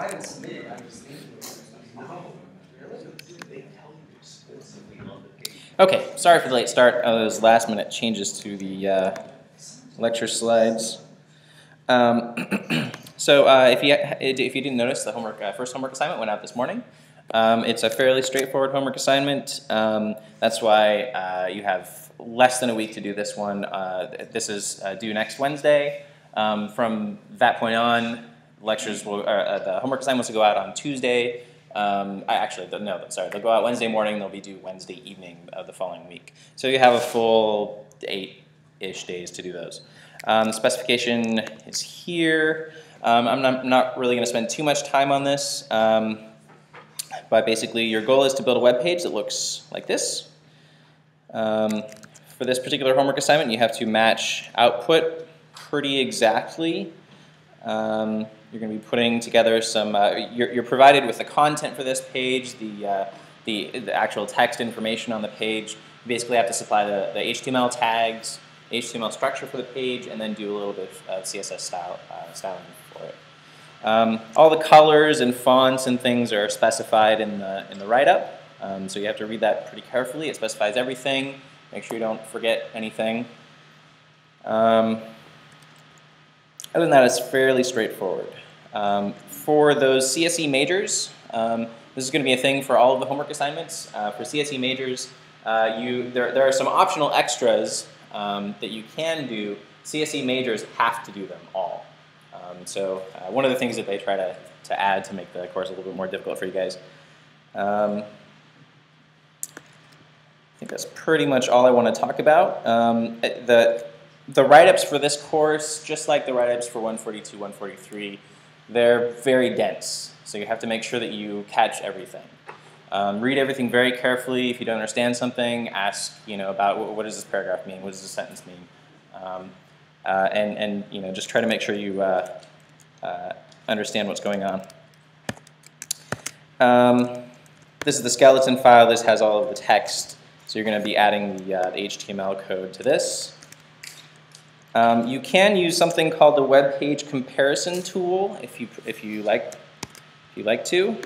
I'm? Okay, sorry for the late start of those last minute changes to the uh, lecture slides. Um, so uh, if, you, if you didn't notice, the homework, uh, first homework assignment went out this morning. Um, it's a fairly straightforward homework assignment. Um, that's why uh, you have less than a week to do this one. Uh, this is uh, due next Wednesday. Um, from that point on, lectures will, uh, the homework assignments will go out on Tuesday. Um, I actually, no, sorry, they'll go out Wednesday morning, they'll be due Wednesday evening of the following week. So you have a full eight-ish days to do those. Um, the specification is here. Um, I'm not, not really going to spend too much time on this. Um, but basically, your goal is to build a web page that looks like this. Um, for this particular homework assignment, you have to match output pretty exactly. Um, you're going to be putting together some, uh, you're, you're, provided with the content for this page, the, uh, the, the, actual text information on the page. You basically have to supply the, the HTML tags, HTML structure for the page, and then do a little bit of CSS style, uh, styling for it. Um, all the colors and fonts and things are specified in the, in the write-up, um, so you have to read that pretty carefully. It specifies everything. Make sure you don't forget anything. Um, other than that, it's fairly straightforward. Um, for those CSE majors, um, this is going to be a thing for all of the homework assignments. Uh, for CSE majors, uh, you, there, there are some optional extras um, that you can do. CSE majors have to do them all. Um, so uh, one of the things that they try to, to add to make the course a little bit more difficult for you guys. Um, I think that's pretty much all I want to talk about. Um, the the write-ups for this course, just like the write-ups for 142, 143, they're very dense. So you have to make sure that you catch everything. Um, read everything very carefully. If you don't understand something, ask you know about what, what does this paragraph mean, what does this sentence mean, um, uh, and and you know just try to make sure you uh, uh, understand what's going on. Um, this is the skeleton file. This has all of the text. So you're going to be adding the, uh, the HTML code to this. Um, you can use something called the web page comparison tool if you, if you, like, if you like to.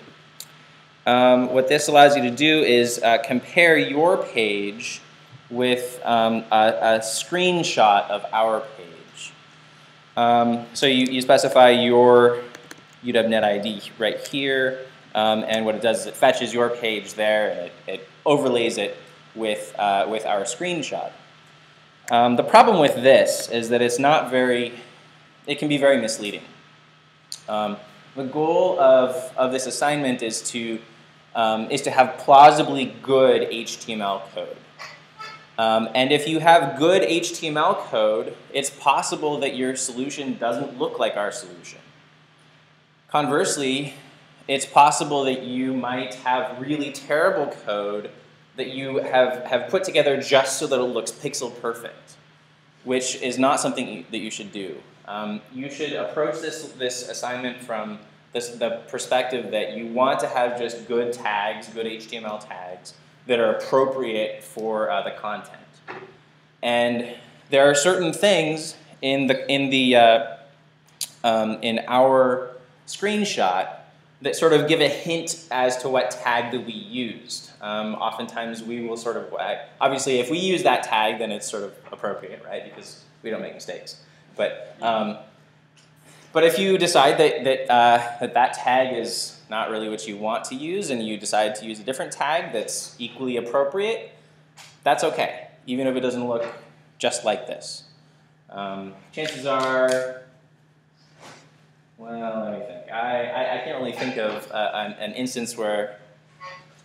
Um, what this allows you to do is uh, compare your page with um, a, a, screenshot of our page. Um, so you, you specify your UW-Net ID right here, um, and what it does is it fetches your page there and it, it overlays it with, uh, with our screenshot. Um, the problem with this is that it's not very, it can be very misleading. Um, the goal of, of this assignment is to, um, is to have plausibly good HTML code. Um, and if you have good HTML code, it's possible that your solution doesn't look like our solution. Conversely, it's possible that you might have really terrible code that you have, have put together just so that it looks pixel perfect, which is not something that you should do. Um, you should approach this, this assignment from this, the perspective that you want to have just good tags, good HTML tags that are appropriate for uh, the content. And there are certain things in the in the uh, um, in our screenshot that sort of give a hint as to what tag that we used. Um, oftentimes we will sort of, obviously if we use that tag then it's sort of appropriate, right, because we don't make mistakes. But, um, but if you decide that that, uh, that that tag is not really what you want to use and you decide to use a different tag that's equally appropriate, that's okay, even if it doesn't look just like this. Um, chances are well, let me think. I, I, I can't really think of uh, an, an, instance where,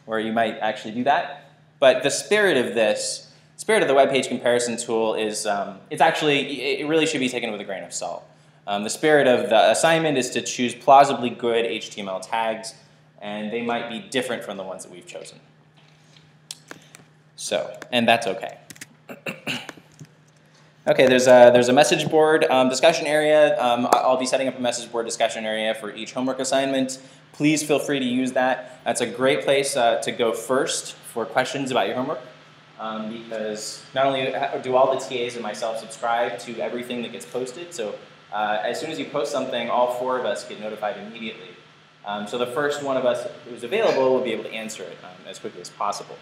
where you might actually do that. But the spirit of this, spirit of the web page comparison tool is, um, it's actually, it really should be taken with a grain of salt. Um, the spirit of the assignment is to choose plausibly good HTML tags, and they might be different from the ones that we've chosen. So, and that's okay. Okay, there's a, there's a message board um, discussion area. Um, I'll be setting up a message board discussion area for each homework assignment. Please feel free to use that. That's a great place uh, to go first for questions about your homework um, because not only do all the TAs and myself subscribe to everything that gets posted, so uh, as soon as you post something, all four of us get notified immediately. Um, so the first one of us who's available will be able to answer it um, as quickly as possible.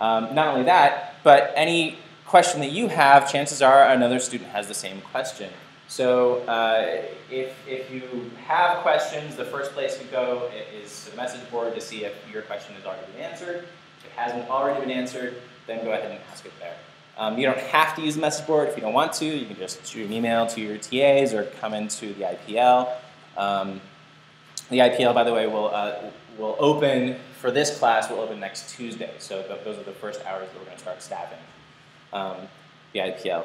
Um, not only that, but any question that you have, chances are another student has the same question. So uh, if, if you have questions, the first place to go is the message board to see if your question has already been answered. If it hasn't already been answered, then go ahead and ask it there. Um, you don't have to use the message board if you don't want to. You can just shoot an email to your TAs or come into the IPL. Um, the IPL, by the way, will, uh, will open for this class, will open next Tuesday. So those are the first hours that we're going to start staffing um, the IPL.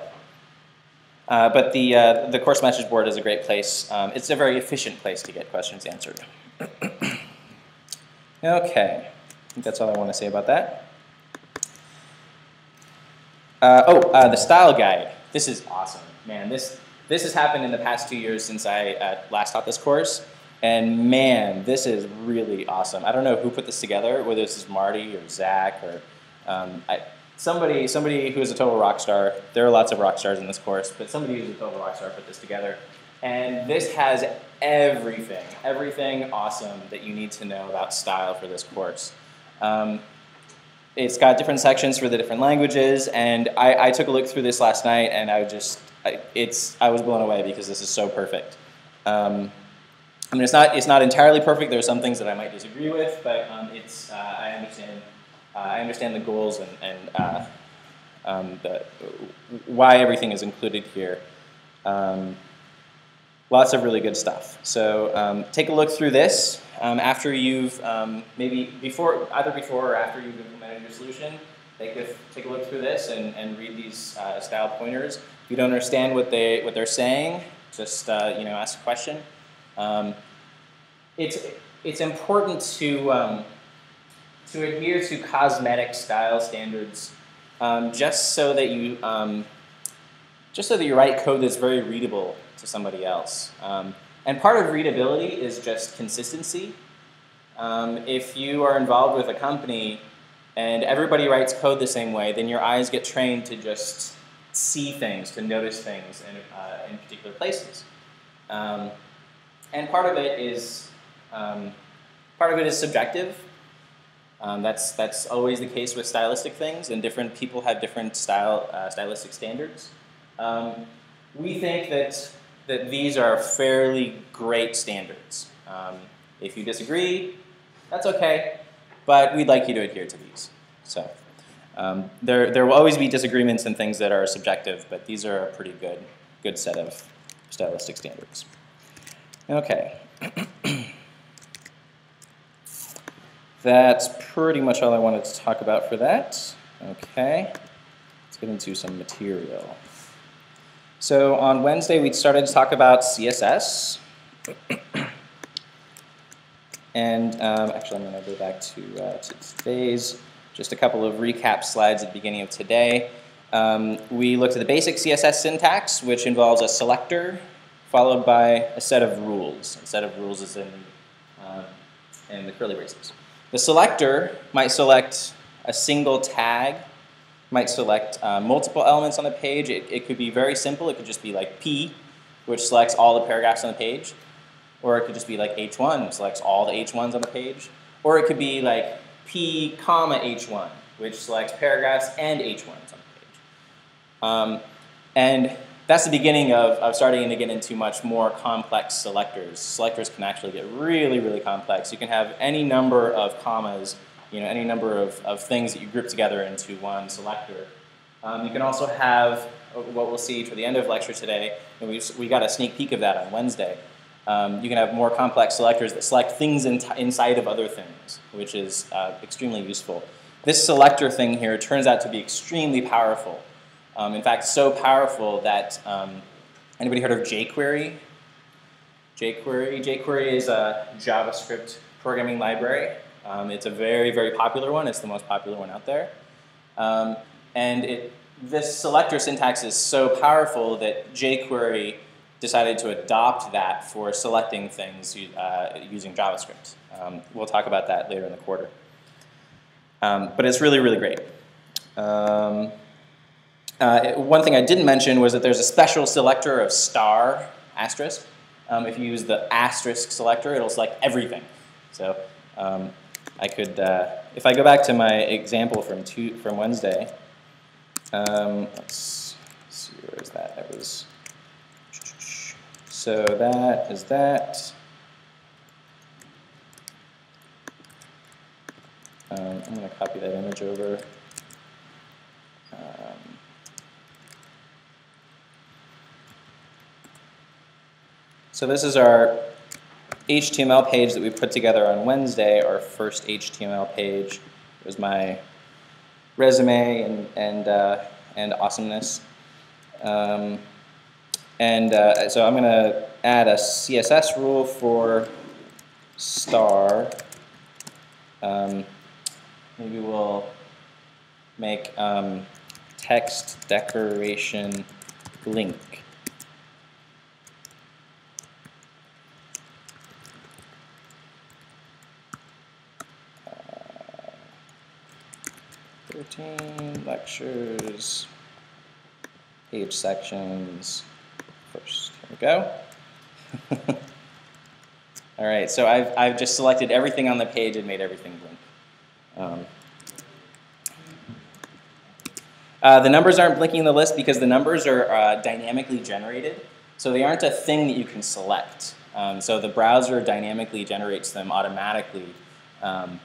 Uh, but the, uh, the course message board is a great place. Um, it's a very efficient place to get questions answered. okay, I think that's all I want to say about that. Uh, oh, uh, the style guide. This is awesome, man. This, this has happened in the past two years since I uh, last taught this course. And man, this is really awesome. I don't know who put this together, whether this is Marty or Zach or um, I, somebody, somebody who is a total rock star, there are lots of rock stars in this course, but somebody who's a total rock star put this together. And this has everything, everything awesome that you need to know about style for this course. Um, it's got different sections for the different languages, and I, I, took a look through this last night, and I just, I, it's, I was blown away because this is so perfect. Um, I mean, it's not, it's not entirely perfect. There are some things that I might disagree with, but um, it's, uh, I understand uh, I understand the goals and, and uh, um, the, why everything is included here. Um, lots of really good stuff. So um, take a look through this um, after you've um, maybe before either before or after you've implemented your solution. Take a, take a look through this and, and read these uh, style pointers. If you don't understand what they what they're saying, just uh, you know ask a question. Um, it's it's important to to adhere to cosmetic style standards um, just so that you um, just so that you write code that's very readable to somebody else. Um, and part of readability is just consistency. Um, if you are involved with a company and everybody writes code the same way, then your eyes get trained to just see things, to notice things in, uh, in particular places. Um, and part of it is um, part of it is subjective. Um, that's, that's always the case with stylistic things, and different people have different style, uh, stylistic standards. Um, we think that, that these are fairly great standards. Um, if you disagree, that's okay, but we'd like you to adhere to these. So um, there, there will always be disagreements and things that are subjective, but these are a pretty good, good set of stylistic standards. Okay. That's pretty much all I wanted to talk about for that. Okay, let's get into some material. So on Wednesday, we started to talk about CSS. and um, actually, I'm going to go back to, uh, to today's, just a couple of recap slides at the beginning of today. Um, we looked at the basic CSS syntax, which involves a selector followed by a set of rules. A set of rules is in, uh, in the curly braces. The selector might select a single tag, might select uh, multiple elements on the page. It, it could be very simple. It could just be like P, which selects all the paragraphs on the page. Or it could just be like H1, selects all the H1s on the page. Or it could be like P comma H1, which selects paragraphs and H1s on the page. Um, and that's the beginning of, of starting to get into much more complex selectors. Selectors can actually get really, really complex. You can have any number of commas, you know, any number of, of things that you group together into one selector. Um, you can also have what we'll see for the end of lecture today, and we, we got a sneak peek of that on Wednesday. Um, you can have more complex selectors that select things in inside of other things, which is uh, extremely useful. This selector thing here turns out to be extremely powerful. Um, in fact, so powerful that um, anybody heard of jQuery? jQuery, jQuery is a JavaScript programming library. Um, it's a very, very popular one. It's the most popular one out there. Um, and it, this selector syntax is so powerful that jQuery decided to adopt that for selecting things uh, using JavaScript. Um, we'll talk about that later in the quarter. Um, but it's really, really great. Uh, one thing I didn't mention was that there's a special selector of star asterisk. Um, if you use the asterisk selector, it'll select everything. So um, I could, uh, if I go back to my example from two, from Wednesday, um, let's see, where is that? That was, so that is that. Um, I'm going to copy that image over. Um, so this is our HTML page that we put together on Wednesday, our first HTML page. It was my resume and, and, uh, and awesomeness. Um, and uh, so I'm going to add a CSS rule for star. Um, maybe we'll make um, text decoration blink. Uh, 13 lectures, page sections, first. Here we go. All right, so I've, I've just selected everything on the page and made everything blink. Um, uh, the numbers aren't blinking in the list because the numbers are uh, dynamically generated. So they aren't a thing that you can select. Um, so the browser dynamically generates them automatically. Um,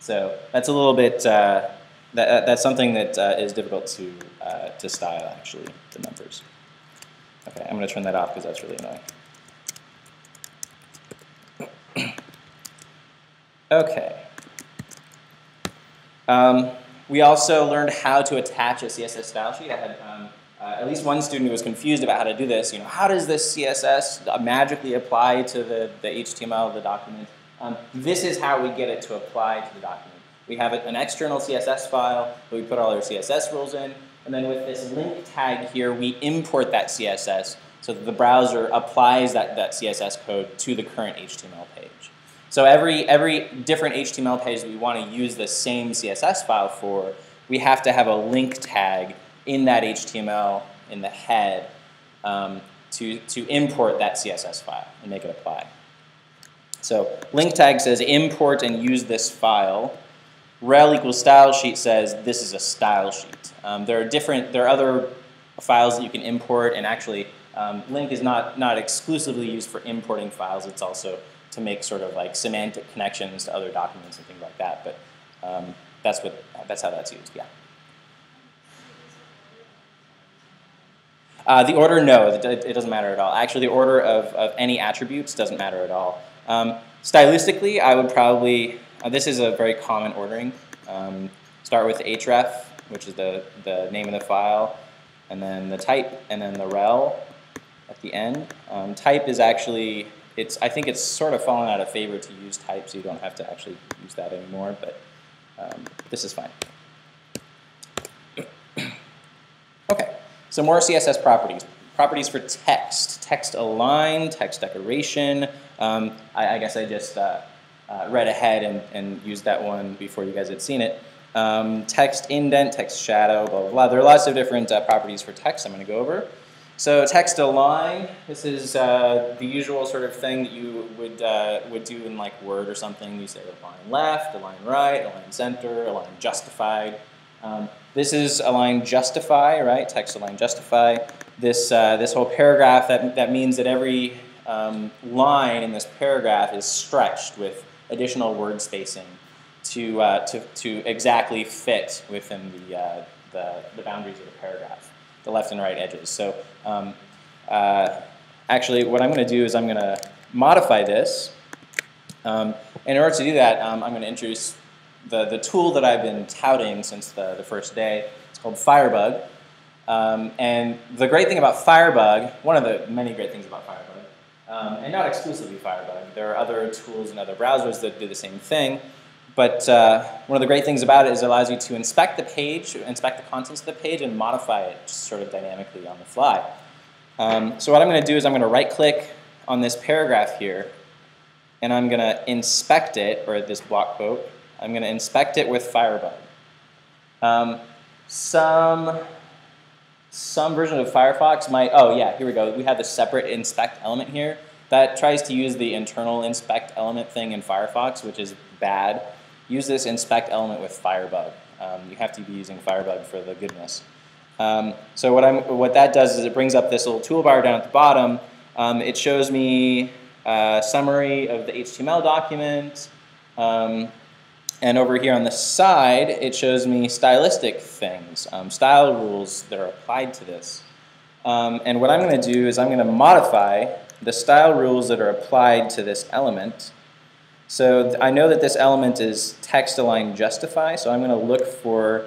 so that's a little bit, uh, that, that's something that uh, is difficult to, uh, to style actually, the numbers. Okay, I'm going to turn that off because that's really annoying. okay. Um, we also learned how to attach a CSS style sheet. I had um, uh, at least one student who was confused about how to do this. You know, how does this CSS magically apply to the, the HTML of the document? Um, this is how we get it to apply to the document. We have an external CSS file that we put all our CSS rules in, and then with this link tag here, we import that CSS so that the browser applies that, that CSS code to the current HTML page. So every, every different HTML page that we want to use the same CSS file for, we have to have a link tag in that HTML in the head um, to, to import that CSS file and make it apply. So link tag says import and use this file. Rel equals style sheet says this is a style sheet. Um, there are different, there are other files that you can import and actually um, link is not, not exclusively used for importing files, it's also to make sort of like semantic connections to other documents and things like that. But um, that's what that's how that's used. Yeah. Uh, the order, no, it, it, doesn't matter at all. Actually, the order of, of any attributes doesn't matter at all. Um, stylistically, I would probably, uh, this is a very common ordering. Um, start with href, which is the, the name of the file, and then the type, and then the rel at the end. Um, type is actually it's I think it's sort of fallen out of favor to use type, so you don't have to actually use that anymore. But um, this is fine. okay, so more CSS properties. Properties for text, text align, text decoration. Um, I, I, guess I just uh, uh, read ahead and, and used that one before you guys had seen it. Um, text indent, text shadow, blah, blah, blah. There are lots of different uh, properties for text I'm going to go over. So text align, this is uh, the usual sort of thing that you would, uh, would do in like Word or something. You say align left, align right, align center, align justified. Um, this is align justify, right? Text align justify. This, uh, this whole paragraph, that, that means that every um, line in this paragraph is stretched with additional word spacing to, uh, to, to exactly fit within the, uh, the, the boundaries of the paragraph the left and right edges. So um, uh, actually what I'm going to do is I'm going to modify this. Um, in order to do that, um, I'm going to introduce the, the tool that I've been touting since the, the first day. It's called Firebug. Um, and the great thing about Firebug, one of the many great things about Firebug, um, and not exclusively Firebug, there are other tools and other browsers that do the same thing, but uh, one of the great things about it is it allows you to inspect the page, inspect the contents of the page, and modify it sort of dynamically on the fly. Um, so what I'm going to do is I'm going to right-click on this paragraph here, and I'm going to inspect it, or this block quote. I'm going to inspect it with Firebug. Um, some, some version of Firefox might, oh yeah, here we go. We have the separate inspect element here. that tries to use the internal inspect element thing in Firefox, which is bad. Use this inspect element with Firebug. Um, you have to be using Firebug for the goodness. Um, so what, I'm, what that does is it brings up this little toolbar down at the bottom. Um, it shows me a summary of the HTML document. Um, and over here on the side, it shows me stylistic things, um, style rules that are applied to this. Um, and what I'm going to do is I'm going to modify the style rules that are applied to this element. So I know that this element is text align justify, so I'm going to look for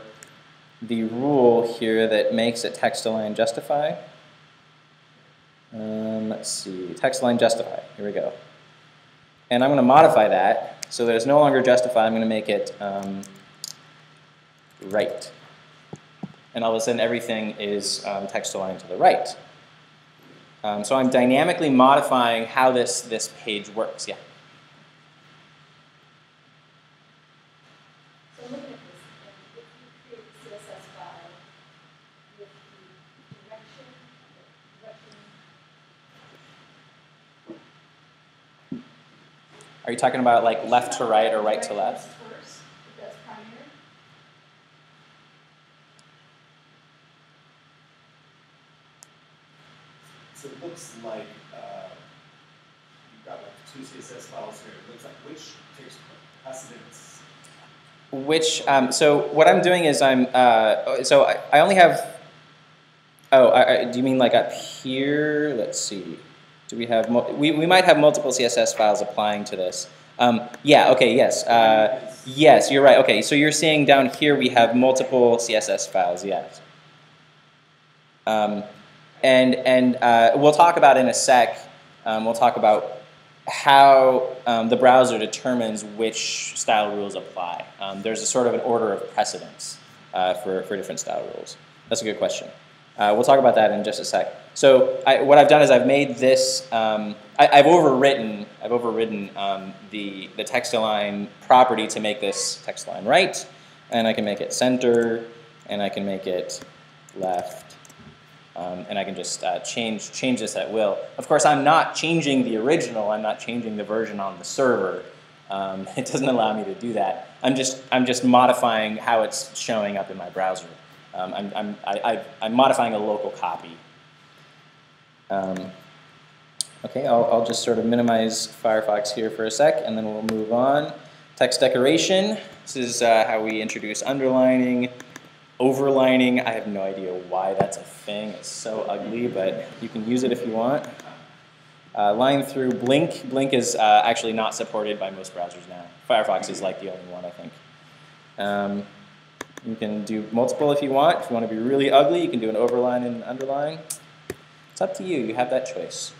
the rule here that makes it text align justify. Um, let's see, text align justify, here we go. And I'm going to modify that so that it's no longer justify, I'm going to make it um, right and all of a sudden everything is um, text aligned to the right. Um, so I'm dynamically modifying how this, this page works. Yeah. So looking at this, if you create a CSS file with the direction, the direction, Are you talking about like left to right or right to left? First, if that's primary, So it looks like, uh, you've got like two CSS files here, it looks like which takes precedence? Which, um, so what I'm doing is I'm, uh, so I, I only have, oh, I, I, do you mean like up here? Let's see. Do we have, we, we might have multiple CSS files applying to this. Um, yeah, okay, yes. Uh, yes, you're right. Okay, so you're seeing down here we have multiple CSS files, yes. Um, and and uh, we'll talk about in a sec, um, we'll talk about how um, the browser determines which style rules apply. Um, there's a sort of an order of precedence uh, for, for different style rules. That's a good question. Uh, we'll talk about that in just a sec. So I, what I've done is I've made this, um, I, have overwritten, I've overridden um, the, the text align property to make this text align right, and I can make it center, and I can make it left, um, and I can just uh, change, change this at will. Of course, I'm not changing the original, I'm not changing the version on the server. Um, it doesn't allow me to do that. I'm just, I'm just modifying how it's showing up in my browser. Um, I'm, I'm, I, I'm modifying a local copy. Um, okay, I'll, I'll just sort of minimize Firefox here for a sec, and then we'll move on. Text decoration. This is uh, how we introduce underlining, overlining. I have no idea why that's a thing. It's so ugly, but you can use it if you want. Uh, line through Blink. Blink is uh, actually not supported by most browsers now. Firefox is like the only one, I think. Um, you can do multiple if you want. If you want to be really ugly, you can do an overline and an underline. It's up to you. You have that choice.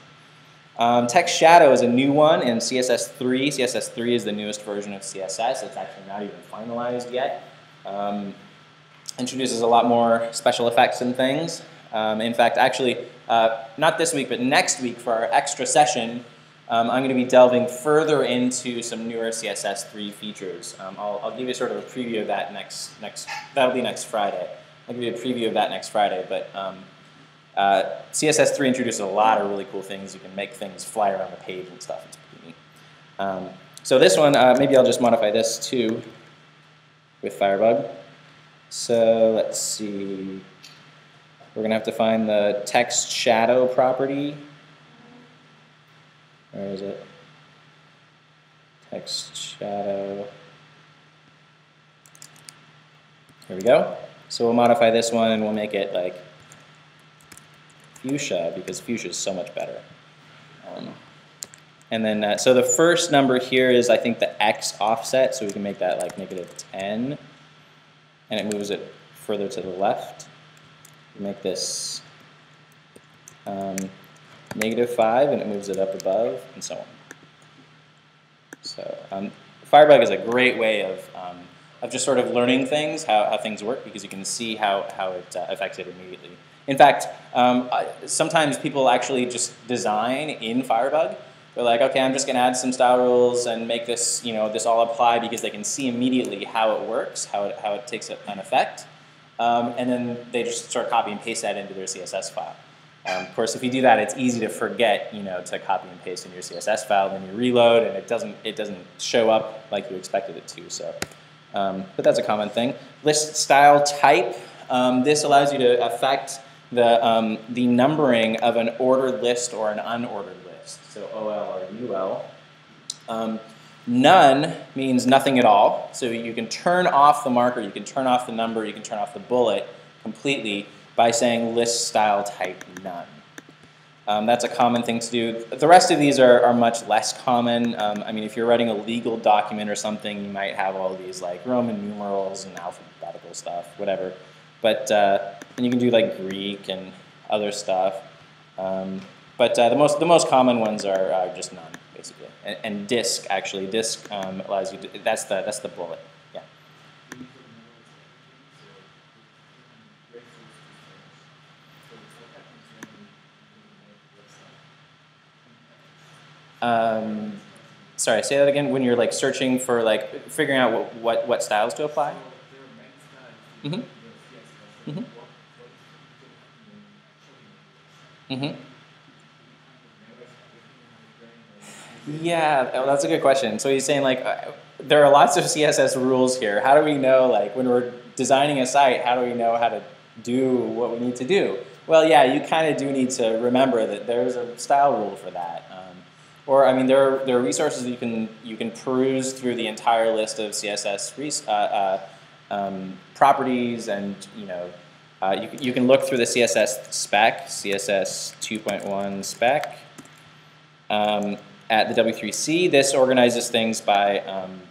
Um, text shadow is a new one in CSS3. CSS3 is the newest version of CSS. It's actually not even finalized yet. Um, introduces a lot more special effects and things. Um, in fact, actually, uh, not this week, but next week for our extra session, um, I'm going to be delving further into some newer CSS3 features. Um, I'll, I'll, give you sort of a preview of that next, next, that'll be next Friday. I'll give you a preview of that next Friday, but um, uh, CSS3 introduces a lot of really cool things. You can make things fly around the page and stuff. It's pretty neat. Um, so this one, uh, maybe I'll just modify this too with Firebug. So let's see. We're going to have to find the text shadow property. Where is it? Text shadow. Here we go. So we'll modify this one and we'll make it like fuchsia because fuchsia is so much better. Um, and then, uh, so the first number here is I think the x offset, so we can make that like a 10, and it moves it further to the left. We make this um, negative 5, and it moves it up above, and so on. So um, Firebug is a great way of, um, of just sort of learning things, how, how things work, because you can see how, how it uh, affects it immediately. In fact, um, sometimes people actually just design in Firebug. They're like, okay, I'm just going to add some style rules and make this, you know, this all apply because they can see immediately how it works, how it, how it takes an effect. Um, and then they just of copy and paste that into their CSS file. Um, of course, if you do that, it's easy to forget, you know, to copy and paste in your CSS file. Then you reload, and it doesn't it doesn't show up like you expected it to. So, um, but that's a common thing. List style type. Um, this allows you to affect the um, the numbering of an ordered list or an unordered list. So OL or UL. Um, none means nothing at all. So you can turn off the marker, you can turn off the number, you can turn off the bullet completely by saying list style type none. Um, that's a common thing to do. The rest of these are, are much less common. Um, I mean, if you're writing a legal document or something, you might have all these like Roman numerals and alphabetical stuff, whatever. But uh, and you can do like Greek and other stuff. Um, but uh, the most the most common ones are uh, just none, basically. And, and disc actually, disc um, allows you to. That's the that's the bullet. Yeah. Um, sorry, say that again. When you're like searching for like figuring out what what, what styles to apply. Mm-hmm. Mm-hmm. Mm-hmm. Yeah, oh, that's a good question. So he's saying like uh, there are lots of CSS rules here. How do we know like when we're designing a site, how do we know how to do what we need to do? Well, yeah, you kind of do need to remember that there's a style rule for that. Um, or I mean, there are, there are resources you can you can peruse through the entire list of CSS uh, uh, um, properties, and you know uh, you you can look through the CSS spec, CSS 2.1 spec. Um, at the W3C, this organizes things by um,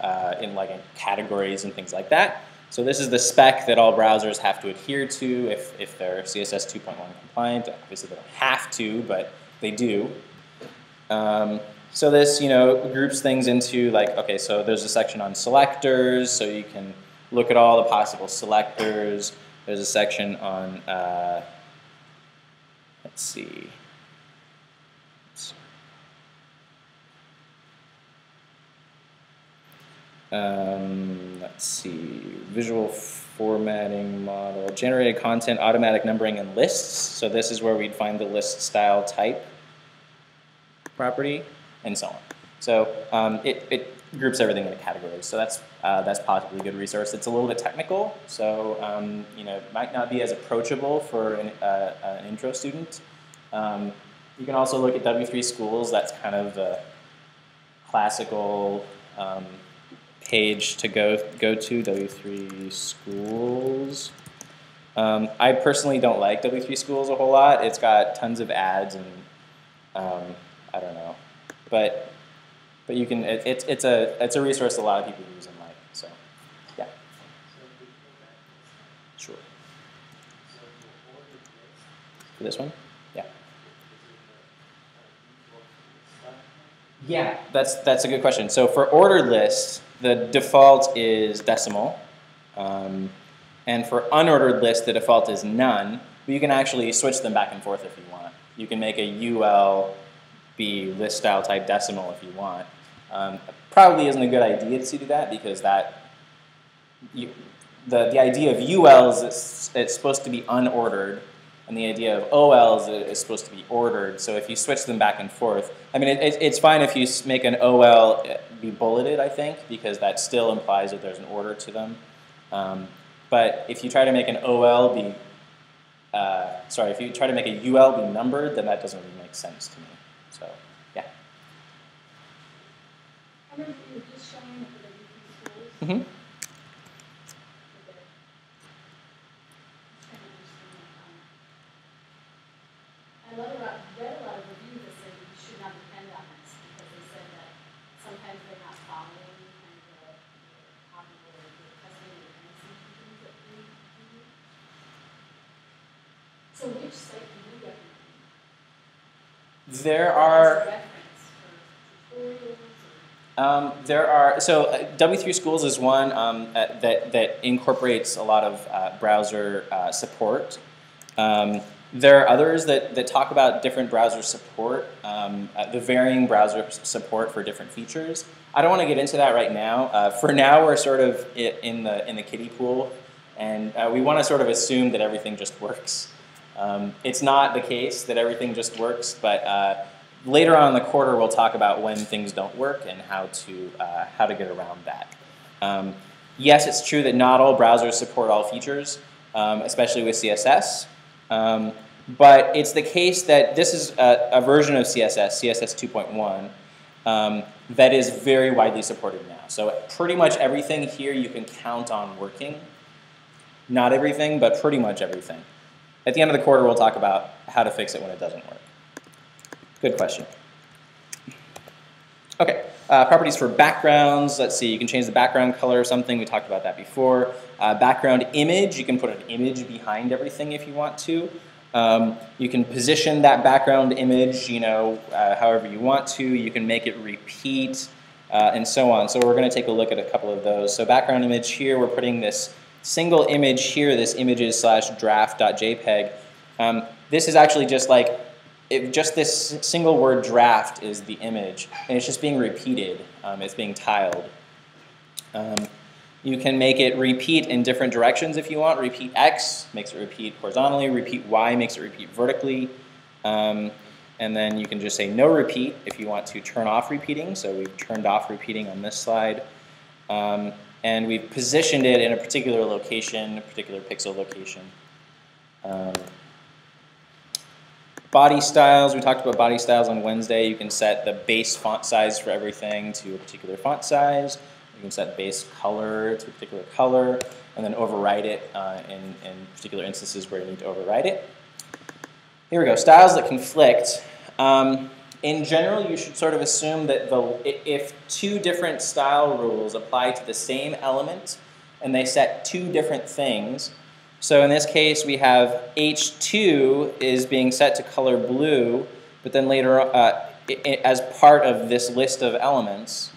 uh, in like in categories and things like that. So this is the spec that all browsers have to adhere to if, if they're CSS 2.1 compliant. Obviously they don't have to, but they do. Um, so this, you know, groups things into like, okay, so there's a section on selectors, so you can look at all the possible selectors. There's a section on, uh, let's see, Um, let's see, visual formatting model, generated content, automatic numbering, and lists. So this is where we'd find the list style type property, and so on. So um, it, it groups everything into categories. So that's uh, that's possibly a good resource. It's a little bit technical, so um, you know might not be as approachable for an, uh, an intro student. Um, you can also look at W3 Schools. That's kind of a classical um, page to go go to W3 Schools. Um, I personally don't like W3 Schools a whole lot. It's got tons of ads and um, I don't know, but but you can. It, it's it's a it's a resource a lot of people use and like. So yeah, sure. For this one, yeah. Yeah, that's that's a good question. So for ordered lists, the default is decimal. Um, and for unordered lists, the default is none. But you can actually switch them back and forth if you want. You can make a UL be list style type decimal if you want. Um, probably isn't a good idea to do that because that you, the, the idea of ULs is it's supposed to be unordered and the idea of OLs is supposed to be ordered. So if you switch them back and forth, I mean, it, it, it's fine if you make an OL be bulleted, I think, because that still implies that there's an order to them. Um, but if you try to make an OL be, uh, sorry, if you try to make a UL be numbered, then that doesn't really make sense to me. So, yeah. I remember you were just showing at the schools. Mm-hmm. I love about, read a lot of reviews that said you should not depend on this because they said that sometimes they're not following kind of the, the popular, the testing and dependency things that we do. So which site do you recommend? There are. Um, there are so uh, W3 Schools is one um, uh, that that incorporates a lot of uh, browser uh, support. Um, there are others that, that talk about different browser support, um, uh, the varying browser support for different features. I don't want to get into that right now. Uh, for now, we're sort of in the in the kiddie pool, and we want to sort of assume that everything just works. Um, it's not the case that everything just works, but uh, later on in the quarter we'll talk about when things don't work and how to, uh, how to get around that. Um, yes, it's true that not all browsers support all features, um, especially with CSS. Um, but it's the case that this is a, a version of CSS, CSS 2.1, um, that is very widely supported now. So pretty much everything here you can count on working. Not everything, but pretty much everything. At the end of the quarter, we'll talk about how to fix it when it doesn't work. Good question. Okay, uh, properties for backgrounds. Let's see, you can change the background color or something. We talked about that before. Uh, background image, you can put an image behind everything if you want to. Um, you can position that background image, you know, uh, however you want to. You can make it repeat, uh, and so on. So we're going to take a look at a couple of those. So background image here, we're putting this single image here, this images slash draft.jpg. Um, this is actually just like, it, just this single word draft is the image, and it's just being repeated. Um, it's being tiled. Um, you can make it repeat in different directions if you want. Repeat X makes it repeat horizontally. Repeat Y makes it repeat vertically. Um, and then you can just say no repeat if you want to turn off repeating. So we've turned off repeating on this slide. Um, and we've positioned it in a particular location, a particular pixel location. Um, body styles, we talked about body styles on Wednesday. You can set the base font size for everything to a particular font size. You can set base color to a particular color and then override it uh, in, in particular instances where you need to override it. Here we go, styles that conflict. Um, in general, you should sort of assume that the, if two different style rules apply to the same element and they set two different things, so in this case we have H2 is being set to color blue, but then later, uh, as part of this list of elements,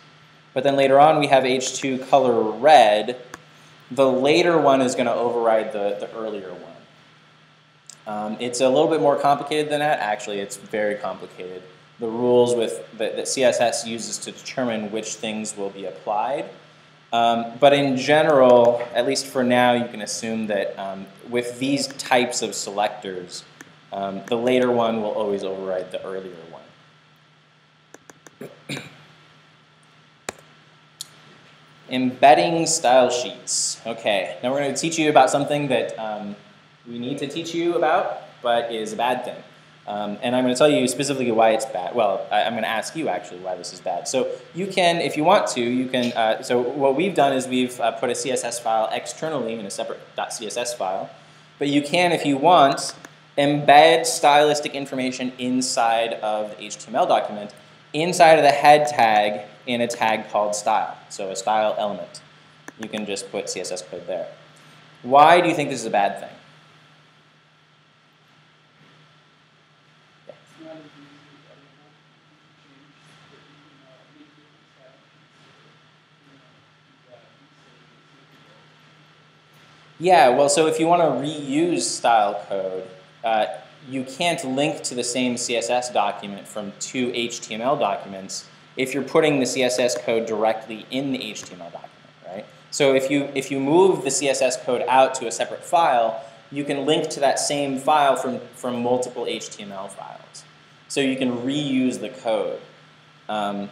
but then later on we have H2 color red. The later one is going to override the, the earlier one. Um, it's a little bit more complicated than that. Actually, it's very complicated. The rules with that, that CSS uses to determine which things will be applied. Um, but in general, at least for now, you can assume that um, with these types of selectors, um, the later one will always override the earlier one. Embedding style sheets. Okay, now we're going to teach you about something that um, we need to teach you about, but is a bad thing. Um, and I'm going to tell you specifically why it's bad. Well, I, am going to ask you actually why this is bad. So you can, if you want to, you can, uh, so what we've done is we've uh, put a CSS file externally in a separate .css file. But you can, if you want, embed stylistic information inside of the HTML document, inside of the head tag in a tag called style, so a style element. You can just put CSS code there. Why do you think this is a bad thing? Yeah, well, so if you want to reuse style code, uh, you can't link to the same CSS document from two HTML documents if you're putting the CSS code directly in the HTML document, right? So if you, if you move the CSS code out to a separate file, you can link to that same file from, from multiple HTML files. So you can reuse the code. Um,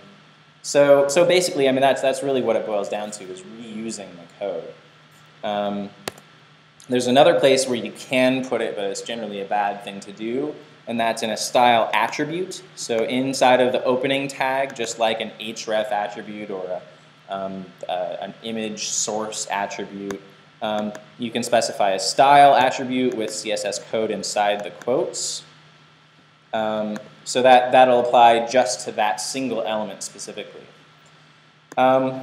so, so basically, I mean, that's, that's really what it boils down to, is reusing the code. Um, there's another place where you can put it, but it's generally a bad thing to do, and that's in a style attribute. So inside of the opening tag, just like an href attribute or a, um, uh, an image source attribute, um, you can specify a style attribute with CSS code inside the quotes. Um, so that, that'll apply just to that single element specifically. Um,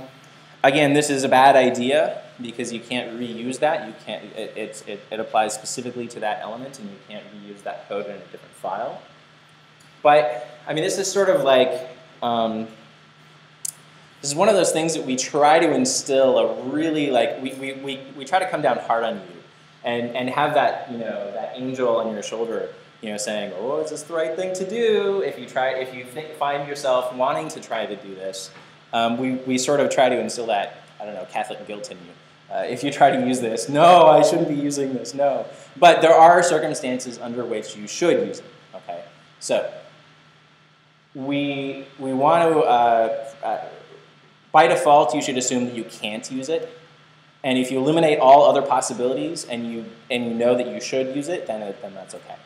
again, this is a bad idea because you can't reuse that. You can't. It, it, it, it applies specifically to that element, and you can't reuse that code in a different file. But I mean, this is sort of like um, this is one of those things that we try to instill a really like we, we, we, we try to come down hard on you and and have that you know that angel on your shoulder you know saying oh is this the right thing to do if you try if you think, find yourself wanting to try to do this um, we, we sort of try to instill that I don't know Catholic guilt in you uh, if you try to use this. No, I shouldn't be using this. No. But there are circumstances under which you should use it. Okay. So we we want to uh, uh, by default you should assume that you can't use it. And if you eliminate all other possibilities and you and you know that you should use it, then then that's okay.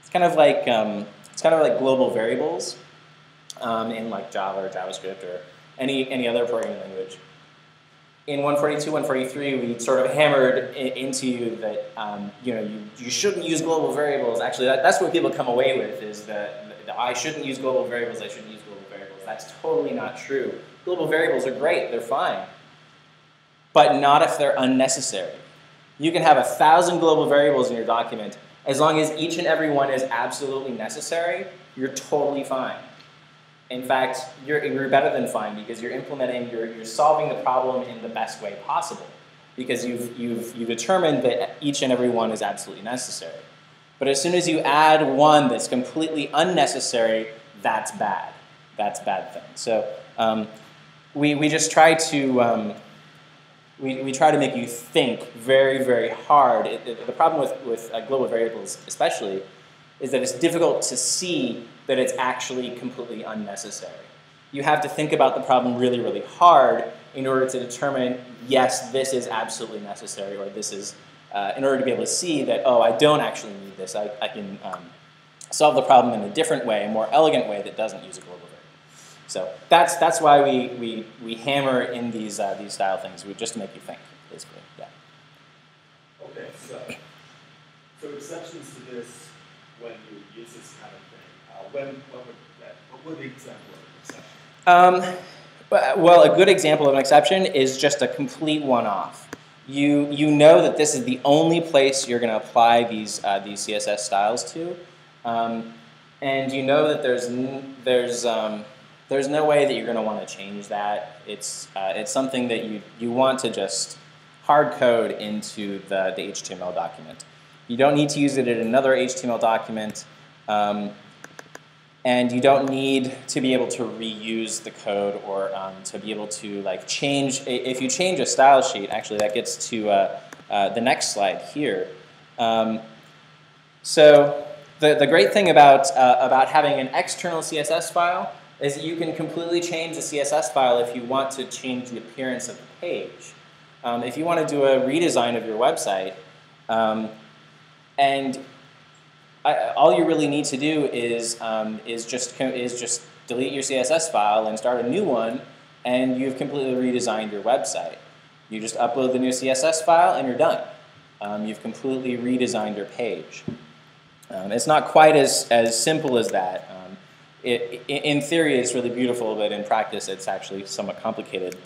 It's kind of like um, it's kind of like global variables um, in like Java or JavaScript or any any other programming language in 142, 143, we sort of hammered into you that um, you know you, you shouldn't use global variables. Actually, that, that's what people come away with is that, I shouldn't use global variables. I shouldn't use global variables. That's totally not true. Global variables are great. They're fine, but not if they're unnecessary. You can have a thousand global variables in your document as long as each and every one is absolutely necessary. You're totally fine. In fact, you're, you're better than fine because you're implementing, you're, you're solving the problem in the best way possible because you've, you've, you've determined that each and every one is absolutely necessary. But as soon as you add one that's completely unnecessary, that's bad. That's bad thing. So um, we, we just try to um, we, we try to make you think very very hard. It, it, the problem with with uh, global variables, especially, is that it's difficult to see that it's actually completely unnecessary. You have to think about the problem really, really hard in order to determine, yes, this is absolutely necessary, or this is, uh, in order to be able to see that, oh, I don't actually need this. I, I can um, solve the problem in a different way, a more elegant way that doesn't use a global variable. So that's, that's why we, we, we hammer in these, uh, these style things, we, just to make you think, basically. Yeah. Okay, so, so exceptions to this when you use this kind of thing, uh, when, when would that, what would the example of an exception? Um, well, a good example of an exception is just a complete one-off. You, you know that this is the only place you're going to apply these, uh, these CSS styles to, um, and you know that there's, there's, um, there's no way that you're going to want to change that. It's, uh, it's something that you, you want to just hard code into the, the HTML document. You don't need to use it in another HTML document. Um, and you don't need to be able to reuse the code or um, to be able to like change. If you change a style sheet, actually that gets to uh, uh, the next slide here. Um, so the, the great thing about, uh, about having an external CSS file is that you can completely change the CSS file if you want to change the appearance of the page. Um, if you want to do a redesign of your website, um, and I, all you really need to do is um, is just is just delete your CSS file and start a new one, and you've completely redesigned your website. You just upload the new CSS file and you're done. Um, you've completely redesigned your page. Um, it's not quite as, as simple as that. Um, it, in theory, it's really beautiful, but in practice, it's actually somewhat complicated.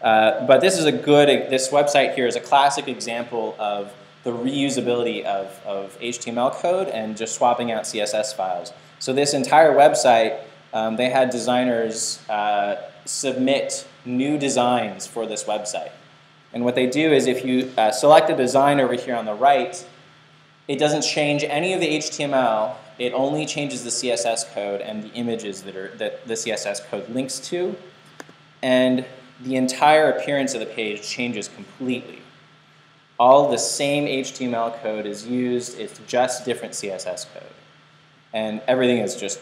Uh, but this is a good, this website here is a classic example of the reusability of, of HTML code and just swapping out CSS files. So this entire website, um, they had designers uh, submit new designs for this website. And what they do is if you uh, select a design over here on the right, it doesn't change any of the HTML. It only changes the CSS code and the images that, are, that the CSS code links to. And the entire appearance of the page changes completely all the same HTML code is used, it's just different CSS code. And everything is just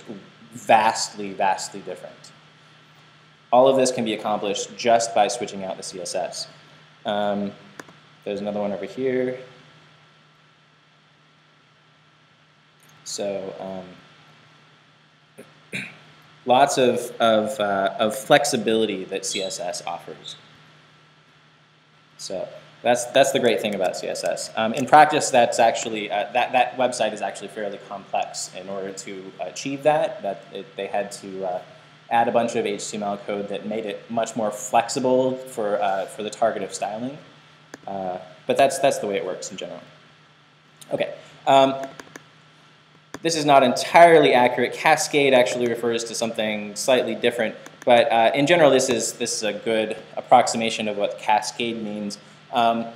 vastly, vastly different. All of this can be accomplished just by switching out the CSS. Um, there's another one over here. So um, lots of, of, uh, of flexibility that CSS offers. So that's, that's the great thing about CSS. Um, in practice, that's actually, uh, that, that website is actually fairly complex in order to achieve that. That it, They had to uh, add a bunch of HTML code that made it much more flexible for, uh, for the target of styling. Uh, but that's, that's the way it works in general. Okay. Um, this is not entirely accurate. Cascade actually refers to something slightly different. But uh, in general, this is, this is a good approximation of what cascade means. Um,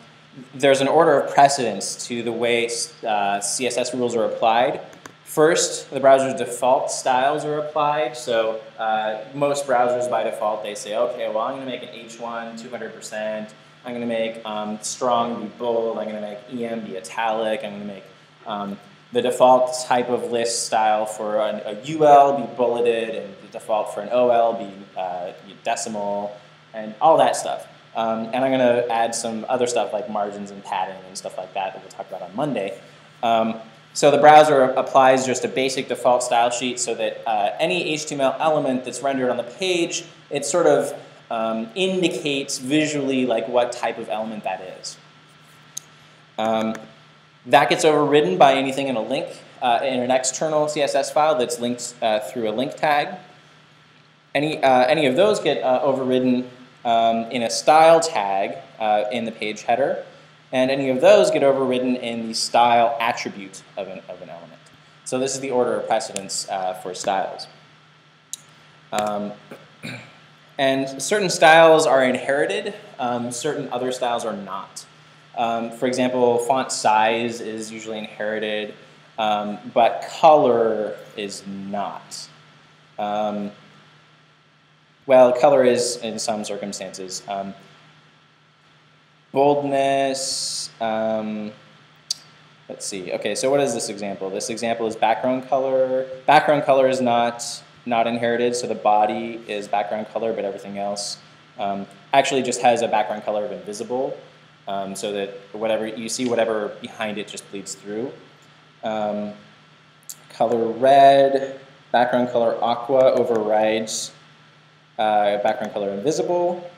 there's an order of precedence to the way uh, CSS rules are applied. First, the browser's default styles are applied. So uh, most browsers by default, they say, okay, well, I'm going to make an H1 200%, I'm going to make um, strong be bold. I'm going to make EM be italic. I'm going to make um, the default type of list style for an, a UL be bulleted, and the default for an OL be uh, decimal, and all that stuff. Um, and I'm going to add some other stuff like margins and padding and stuff like that that we'll talk about on Monday. Um, so the browser applies just a basic default style sheet so that uh, any HTML element that's rendered on the page, it sort of um, indicates visually like what type of element that is. Um, that gets overridden by anything in a link, uh, in an external CSS file that's linked uh, through a link tag. Any, uh, any of those get uh, overridden um, in a style tag uh, in the page header, and any of those get overridden in the style attribute of an, of an element. So this is the order of precedence uh, for styles. Um, and certain styles are inherited, um, certain other styles are not. Um, for example, font size is usually inherited, um, but color is not. Well, color is in some circumstances. Um, boldness, um, let's see. Okay, so what is this example? This example is background color. Background color is not, not inherited, so the body is background color, but everything else um, actually just has a background color of invisible, um, so that whatever you see, whatever behind it just bleeds through. Um, color red, background color aqua overrides uh, background color invisible,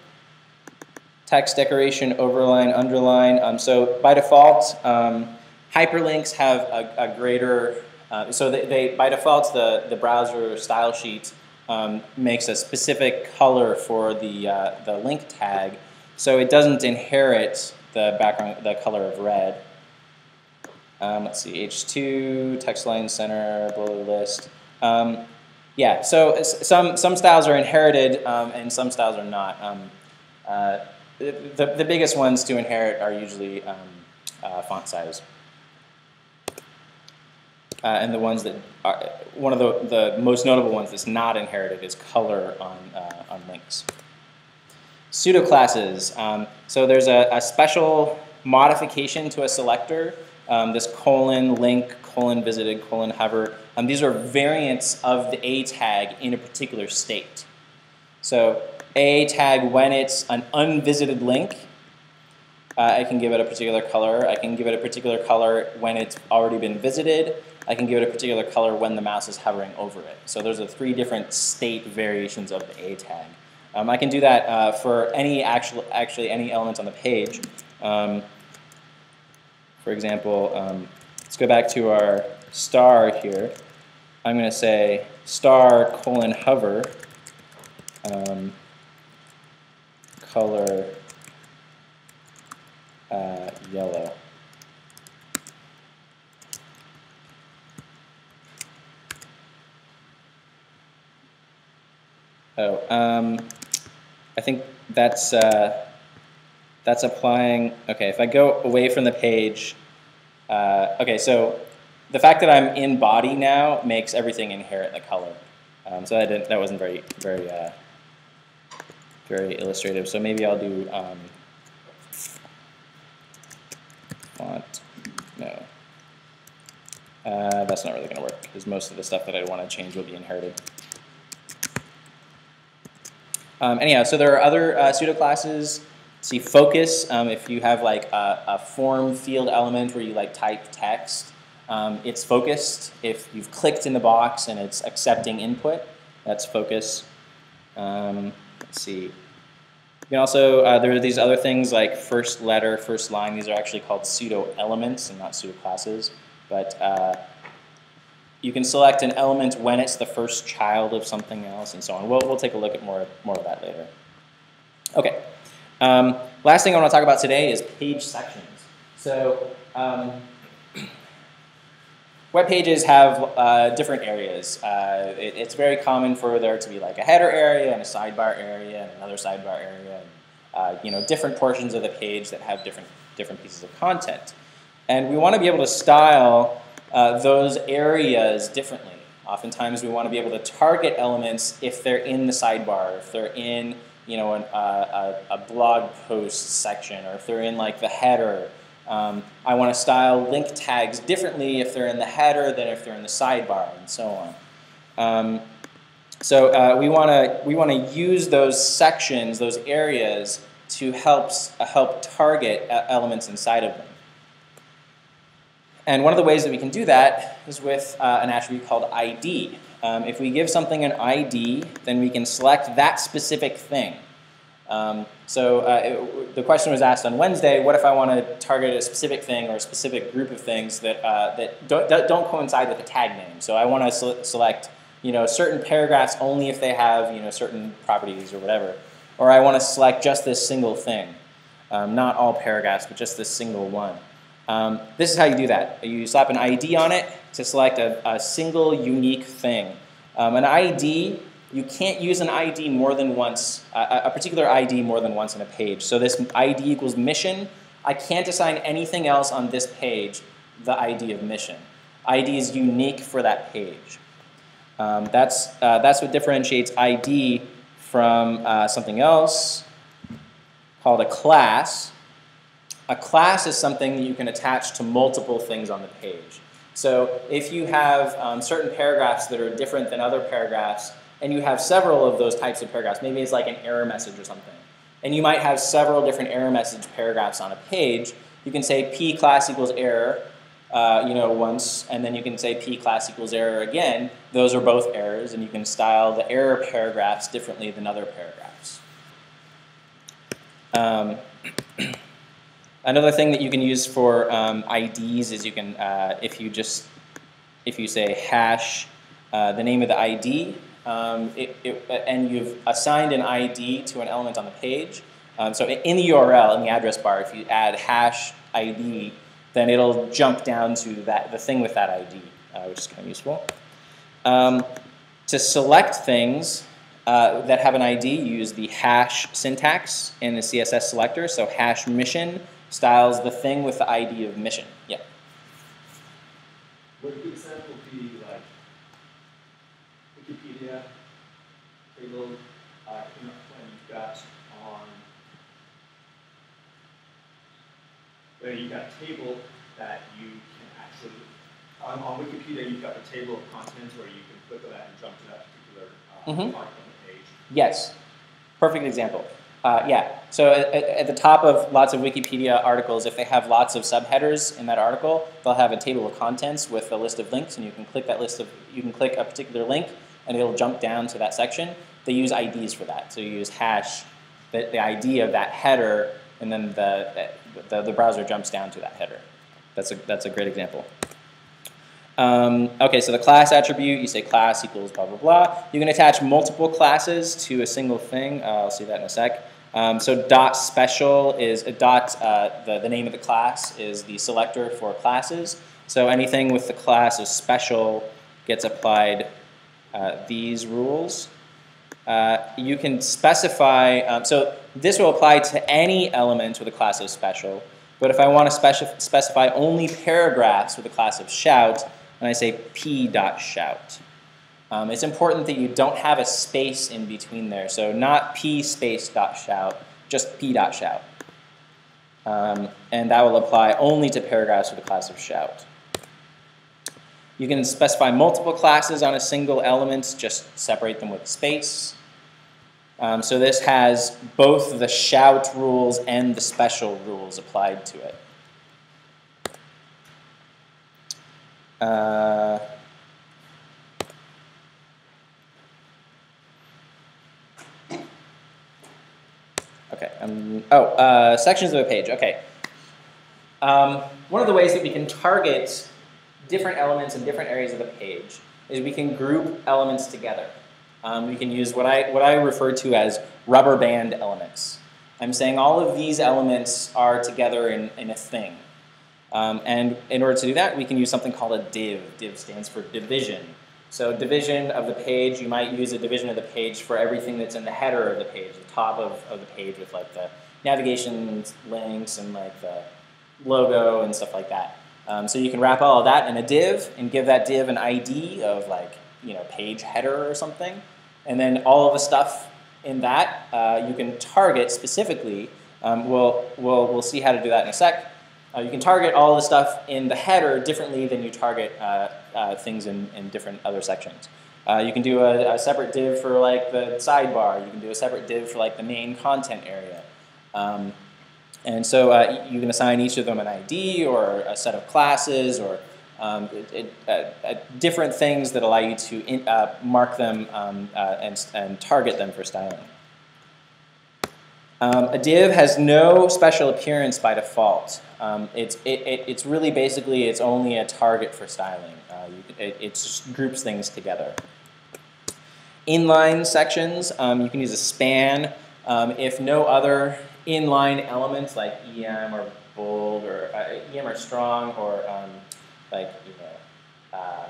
text decoration, overline, underline. Um, so by default, um, hyperlinks have a, a greater, uh, so they, they, by default the, the browser style sheet um, makes a specific color for the, uh, the link tag, so it doesn't inherit the background, the color of red. Um, let's see, H2, text align center, bullet list. Yeah, so some, some styles are inherited um, and some styles are not. Um, uh, the, the biggest ones to inherit are usually um, uh, font size. Uh, and the ones that are, one of the, the most notable ones that's not inherited is color on, uh, on links. Pseudo classes. Um, so there's a, a, special modification to a selector, um, this colon link, colon visited, colon hover. Um, these are variants of the A tag in a particular state. So A tag when it's an unvisited link, uh, I can give it a particular color. I can give it a particular color when it's already been visited. I can give it a particular color when the mouse is hovering over it. So those are three different state variations of the A tag. Um, I can do that uh, for any actual, actually any element on the page. Um, for example, um, let's go back to our star here. I'm going to say star colon hover um, color uh, yellow. Oh, um, I think that's uh, that's applying. Okay, if I go away from the page, uh, okay, so the fact that I'm in body now makes everything inherit the color. Um, so that, that wasn't very, very, uh, very illustrative. So maybe I'll do um, font, no. Uh, that's not really going to work because most of the stuff that I want to change will be inherited. Um, anyhow, so there are other uh, pseudo classes. See focus, um, if you have like a, a form field element where you like type text, um, it's focused. If you've clicked in the box and it's accepting input, that's focus. Um, let's see. You can also, uh, there are these other things like first letter, first line. These are actually called pseudo elements and not pseudo classes. But uh, you can select an element when it's the first child of something else and so on. We'll, we'll take a look at more, more of that later. Okay. Um, last thing I want to talk about today is page sections. So um, Web pages have uh, different areas. Uh, it, it's very common for there to be like a header area and a sidebar area and another sidebar area, and uh, you know different portions of the page that have different different pieces of content. And we want to be able to style uh, those areas differently. Oftentimes, we want to be able to target elements if they're in the sidebar, if they're in you know, an, uh, a, a blog post section, or if they're in like the header. Um, I want to style link tags differently if they're in the header than if they're in the sidebar, and so on. Um, so uh, we want to we want to use those sections, those areas, to help uh, help target elements inside of them. And one of the ways that we can do that is with uh, an attribute called ID. Um, if we give something an ID, then we can select that specific thing. Um, so uh, it, the question was asked on Wednesday, what if I want to target a specific thing or a specific group of things that, uh, that don't, don't, coincide with the tag name? So I want to select you know, certain paragraphs only if they have you know, certain properties or whatever. Or I want to select just this single thing. Um, not all paragraphs, but just this single one. Um, this is how you do that. You slap an ID on it to select a, a single unique thing. Um, an ID, you can't use an ID more than once, uh, a particular ID more than once in a page. So this ID equals mission. I can't assign anything else on this page the ID of mission. ID is unique for that page. Um, that's, uh, that's what differentiates ID from uh, something else called a class. A class is something that you can attach to multiple things on the page. So if you have um, certain paragraphs that are different than other paragraphs, and you have several of those types of paragraphs, maybe it's like an error message or something, and you might have several different error message paragraphs on a page, you can say p class equals error, uh, you know, once, and then you can say p class equals error again. Those are both errors, and you can style the error paragraphs differently than other paragraphs. Um, Another thing that you can use for um, IDs is you can, uh, if you just, if you say hash uh, the name of the ID, um, it, it, and you've assigned an ID to an element on the page. Um, so in the URL, in the address bar, if you add hash ID, then it'll jump down to that the thing with that ID, uh, which is kind of useful. Um, to select things uh, that have an ID, use the hash syntax in the CSS selector. So hash mission styles the thing with the ID of mission. Yeah. Would the example be like Wikipedia table uh, when you've got on where you've got a table that you can actually on, on Wikipedia you've got a table of contents where you can click on that and jump to that particular uh, mm -hmm. part on the page. Yes. Perfect example. Uh, yeah, so at, at, the top of lots of Wikipedia articles, if they have lots of subheaders in that article, they'll have a table of contents with a list of links, and you can click that list of, you can click a particular link, and it'll jump down to that section. They use IDs for that, so you use hash, the, the ID of that header, and then the, the, the browser jumps down to that header. That's a, that's a great example. Um, okay, so the class attribute, you say class equals blah, blah, blah. You can attach multiple classes to a single thing. Uh, I'll see that in a sec. Um, so dot special is a dot, uh, the, the name of the class is the selector for classes. So anything with the class of special gets applied uh, these rules. Uh, you can specify, um, so this will apply to any element with a class of special, but if I want to speci specify only paragraphs with a class of shout, then I say p dot shout. Um, it's important that you don't have a space in between there. So not p space dot shout, just p dot shout. Um, and that will apply only to paragraphs with a class of shout. You can specify multiple classes on a single element, just separate them with space. Um, so this has both the shout rules and the special rules applied to it. Uh, Okay. Um, oh, uh, sections of a page. Okay. Um, one of the ways that we can target different elements in different areas of the page is we can group elements together. Um, we can use what I, what I refer to as rubber band elements. I'm saying all of these elements are together in, in a thing. Um, and in order to do that, we can use something called a div. Div stands for division. So division of the page, you might use a division of the page for everything that's in the header of the page, the top of, of the page with like the navigation links and like the logo and stuff like that. Um, so you can wrap all of that in a div and give that div an ID of like, you know, page header or something. And then all of the stuff in that, uh, you can target specifically. Um, we'll, we'll, we'll see how to do that in a sec. Uh, you can target all the stuff in the header differently than you target uh, uh, things in, in different other sections. Uh, you can do a, a, separate div for like the sidebar. You can do a separate div for like the main content area. Um, and so uh, you can assign each of them an ID or a set of classes or um, it, it, uh, different things that allow you to in, mark them um, and, and target them for styling. Um, a div has no special appearance by default. Um, it's, it, it, it's really basically, it's only a target for styling. Uh, you, it, it just groups things together. Inline sections, um, you can use a span. Um, if no other inline elements like EM or bold or uh, EM or strong or um, like, you know, uh,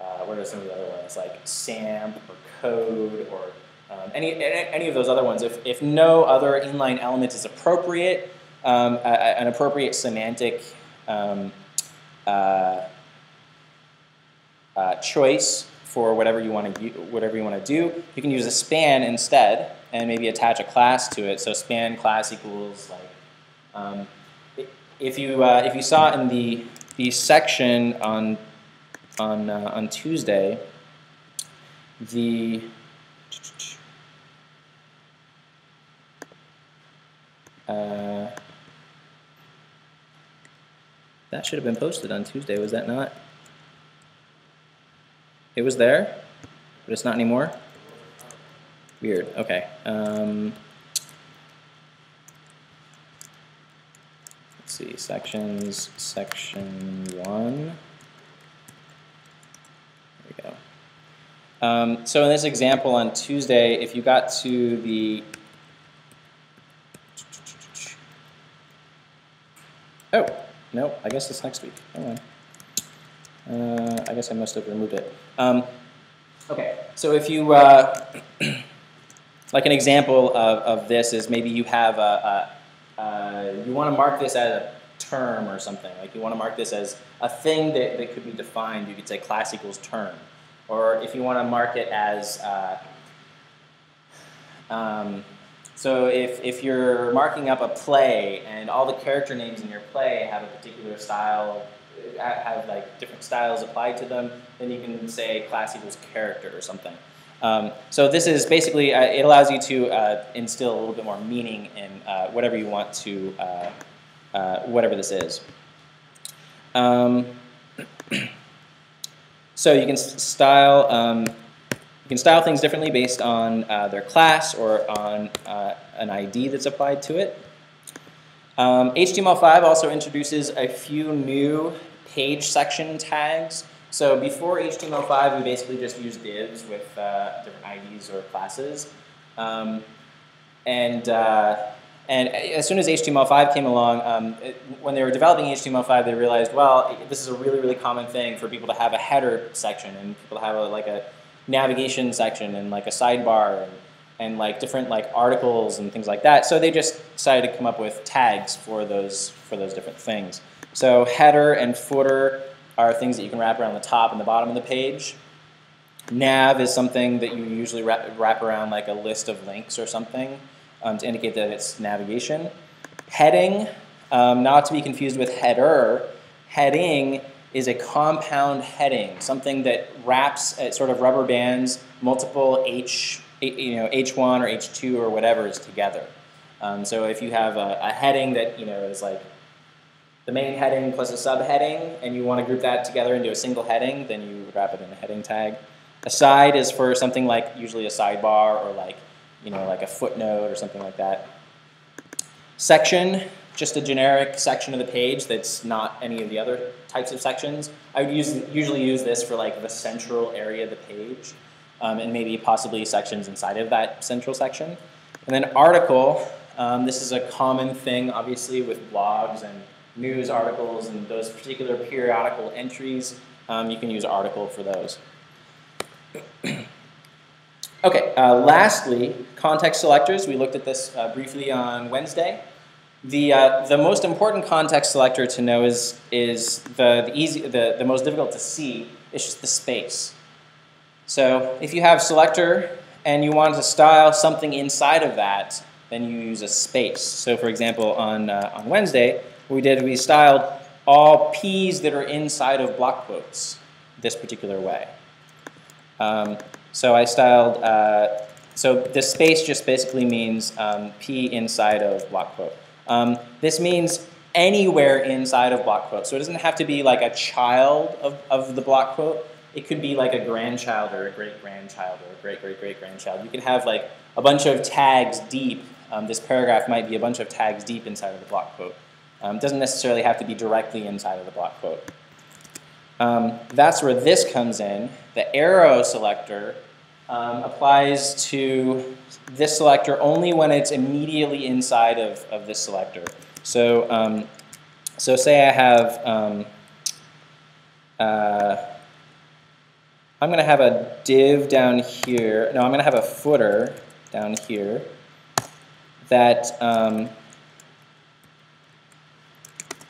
uh, what are some of the other ones like SAMP or code or um, any, any of those other ones, if, if no other inline element is appropriate, um, a, an appropriate semantic um, uh, uh, choice for whatever you want to whatever you want to do, you can use a span instead, and maybe attach a class to it. So span class equals like um, if you uh, if you saw in the the section on on uh, on Tuesday, the Uh, that should have been posted on Tuesday, was that not? It was there, but it's not anymore? Weird, okay. Um, let's see, sections, section one. There we go. Um, so in this example on Tuesday, if you got to the Oh, no, I guess it's next week. Uh, I guess I must have removed it. Um, okay, so if you, uh, like an example of, of this is maybe you have a, a, a you want to mark this as a term or something. Like you want to mark this as a thing that, that could be defined. You could say class equals term. Or if you want to mark it as uh, um, so if, if you're marking up a play and all the character names in your play have a particular style, have like different styles applied to them, then you can say class equals character or something. Um, so this is basically, uh, it allows you to uh, instill a little bit more meaning in uh, whatever you want to, uh, uh, whatever this is. Um, so you can style um, you can style things differently based on uh, their class or on uh, an ID that's applied to it. Um, HTML5 also introduces a few new page section tags. So before HTML5, we basically just used divs with uh, different IDs or classes. Um, and, uh, and as soon as HTML5 came along, um, it, when they were developing HTML5, they realized, well, this is a really, really common thing for people to have a header section and people to have a, like a navigation section and like a sidebar and, and like different like articles and things like that. So they just decided to come up with tags for those for those different things. So header and footer are things that you can wrap around the top and the bottom of the page. Nav is something that you usually wrap, wrap around like a list of links or something um, to indicate that it's navigation. Heading, um, not to be confused with header. Heading is a compound heading, something that wraps, it sort of rubber bands multiple H, you know, H1 or H2 or whatever is together. Um, so if you have a, a, heading that you know is like the main heading plus a subheading, and you want to group that together into a single heading, then you wrap it in a heading tag. Aside is for something like usually a sidebar or like you know like a footnote or something like that. Section just a generic section of the page that's not any of the other types of sections. I would use, usually use this for like the central area of the page um, and maybe possibly sections inside of that central section. And then article, um, this is a common thing obviously with blogs and news articles and those particular periodical entries. Um, you can use article for those. okay, uh, lastly, context selectors. We looked at this uh, briefly on Wednesday. The, uh, the most important context selector to know is, is the, the, easy, the, the most difficult to see is just the space. So if you have selector and you want to style something inside of that, then you use a space. So for example, on, uh, on Wednesday, what we did, we styled all P's that are inside of block quotes this particular way. Um, so I styled, uh, so the space just basically means um, P inside of block quote. Um, this means anywhere inside of block quote. So it doesn't have to be like a child of, of the block quote. It could be like a grandchild or a great grandchild or a great great great grandchild. You can have like a bunch of tags deep. Um, this paragraph might be a bunch of tags deep inside of the block quote. Um, doesn't necessarily have to be directly inside of the block quote. Um, that's where this comes in. The arrow selector um, applies to this selector only when it's immediately inside of, of this selector. So, um, so say I have, um, uh, I'm going to have a div down here. No, I'm going to have a footer down here that um,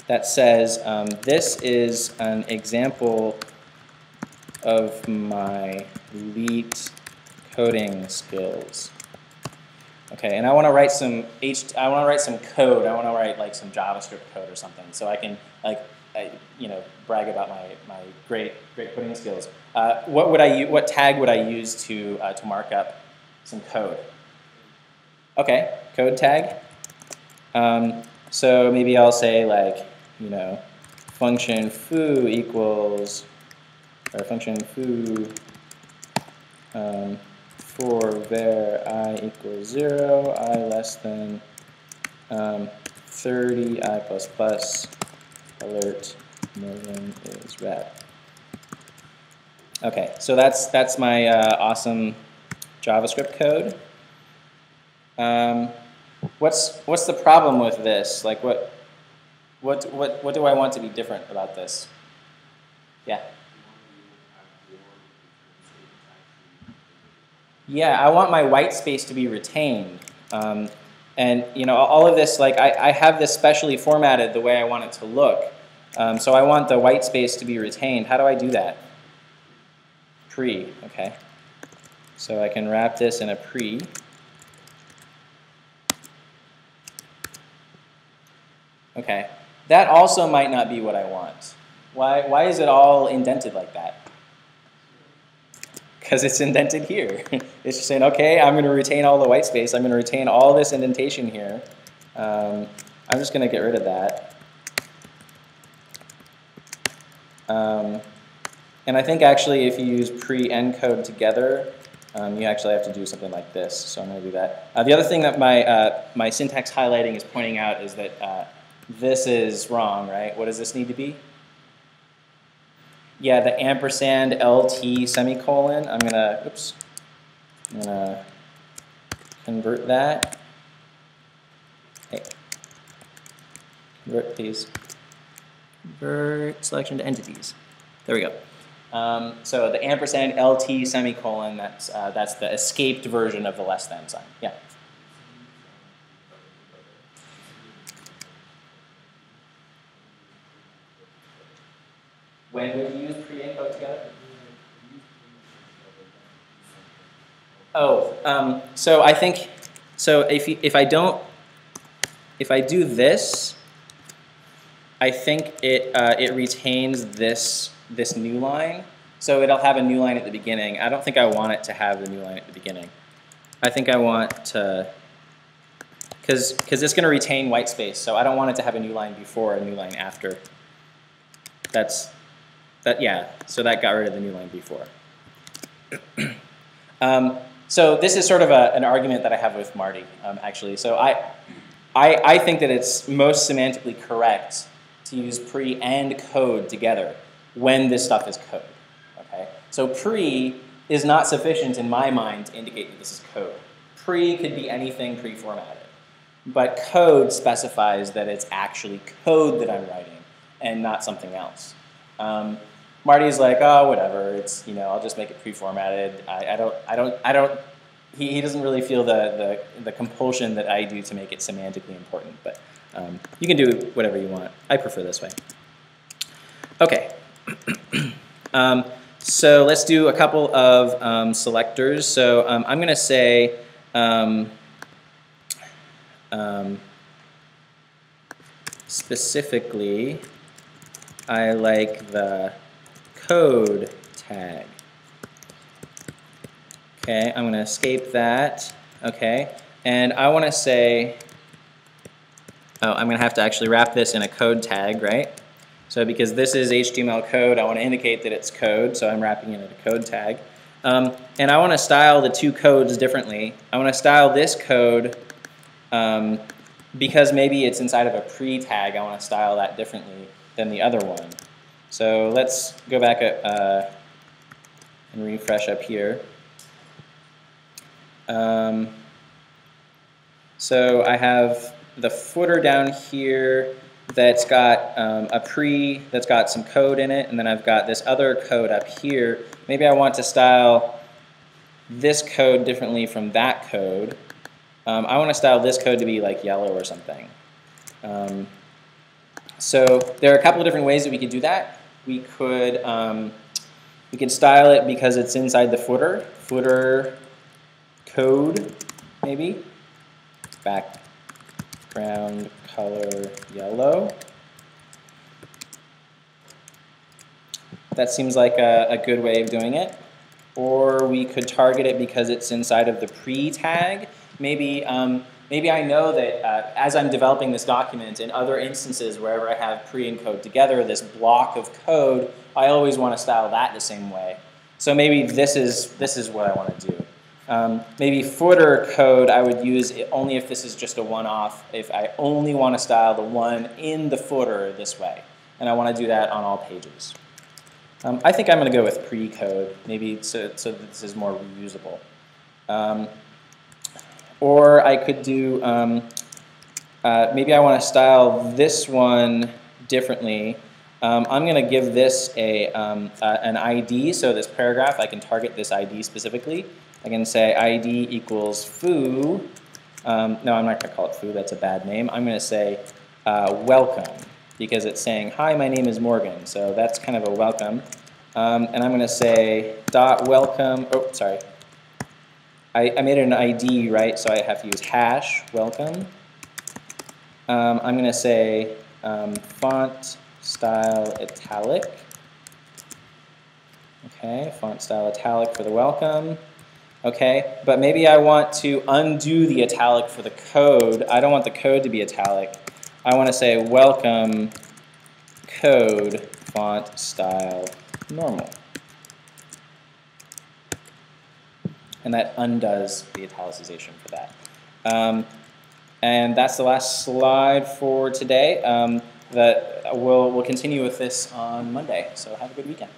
that says um, this is an example of my LEET coding skills. Okay, and I want to write some H. I want to write some code. I want to write like some JavaScript code or something, so I can like, I, you know, brag about my, my great great coding skills. Uh, what would I What tag would I use to uh, to mark up some code? Okay, code tag. Um, so maybe I'll say like, you know, function foo equals, or function foo. Um, for var i equals 0, i less than um, 30, i plus plus, alert million is red. Okay, so that's that's my uh, awesome JavaScript code. Um, what's what's the problem with this? Like what what what what do I want to be different about this? Yeah. Yeah, I want my white space to be retained. Um, and you know, all of this, like I, I, have this specially formatted the way I want it to look. Um, so I want the white space to be retained. How do I do that? Pre, okay. So I can wrap this in a pre. Okay, that also might not be what I want. Why, why is it all indented like that? Because it's indented here. it's just saying, okay, I'm going to retain all the white space. I'm going to retain all this indentation here. Um, I'm just going to get rid of that. Um, and I think actually if you use pre and code together, um, you actually have to do something like this. So I'm going to do that. Uh, the other thing that my, uh, my syntax highlighting is pointing out is that uh, this is wrong, right? What does this need to be? Yeah, the ampersand LT semicolon, I'm gonna, oops, I'm gonna convert that. Hey, convert these, convert selection to entities. There we go. Um, so the ampersand LT semicolon, that's, uh, that's the escaped version of the less than sign. Yeah. When would you use pre and code together? Oh, um, so I think, so if, if I don't, if I do this, I think it, uh, it retains this, this new line. So it'll have a new line at the beginning. I don't think I want it to have the new line at the beginning. I think I want to, cause because it's going to retain white space, so I don't want it to have a new line before, a new line after. That's, that, yeah, so that got rid of the new line before. um, so this is sort of a, an argument that I have with Marty, um, actually. So I, I, I think that it's most semantically correct to use pre and code together when this stuff is code. Okay? So pre is not sufficient in my mind to indicate that this is code. Pre could be anything pre-formatted. But code specifies that it's actually code that I'm writing and not something else. Um, Marty's like, oh, whatever. It's you know, I'll just make it pre-formatted. I, I don't, I don't, I don't. He, he doesn't really feel the, the the compulsion that I do to make it semantically important. But um, you can do whatever you want. I prefer this way. Okay. um, so let's do a couple of um, selectors. So um, I'm going to say um, um, specifically, I like the code tag. Okay, I'm going to escape that. Okay, and I want to say, oh, I'm going to have to actually wrap this in a code tag, right? So because this is HTML code, I want to indicate that it's code, so I'm wrapping it in a code tag. Um, and I want to style the two codes differently. I want to style this code um, because maybe it's inside of a pre-tag. I want to style that differently than the other one. So let's go back uh, and refresh up here. Um, so I have the footer down here that's got um, a pre that's got some code in it, and then I've got this other code up here. Maybe I want to style this code differently from that code. Um, I want to style this code to be like yellow or something. Um, so there are a couple of different ways that we could do that. We could um, we could style it because it's inside the footer, footer code maybe, background color yellow. That seems like a, a good way of doing it. Or we could target it because it's inside of the pre-tag. Maybe, um, maybe I know that uh, as I'm developing this document in other instances wherever I have pre and code together, this block of code, I always want to style that the same way. So maybe this is, this is what I want to do. Um, maybe footer code I would use only if this is just a one-off, if I only want to style the one in the footer this way. And I want to do that on all pages. Um, I think I'm going to go with pre-code, maybe so, so this is more reusable. Um, or I could do, um, uh, maybe I want to style this one differently. Um, I'm going to give this a, um, uh, an ID, so this paragraph, I can target this ID specifically. I can say ID equals foo. Um, no, I'm not going to call it foo. That's a bad name. I'm going to say uh, welcome because it's saying, hi, my name is Morgan. So that's kind of a welcome. Um, and I'm going to say dot welcome. Oh, sorry. I, I, made it an ID, right? So I have to use hash welcome. Um, I'm going to say um, font style italic. Okay, font style italic for the welcome okay? But maybe I want to undo the italic for the code. I don't want the code to be italic. I want to say welcome code font style normal. And that undoes the italicization for that. Um, and that's the last slide for today. Um, that we'll, we'll continue with this on Monday. So have a good weekend.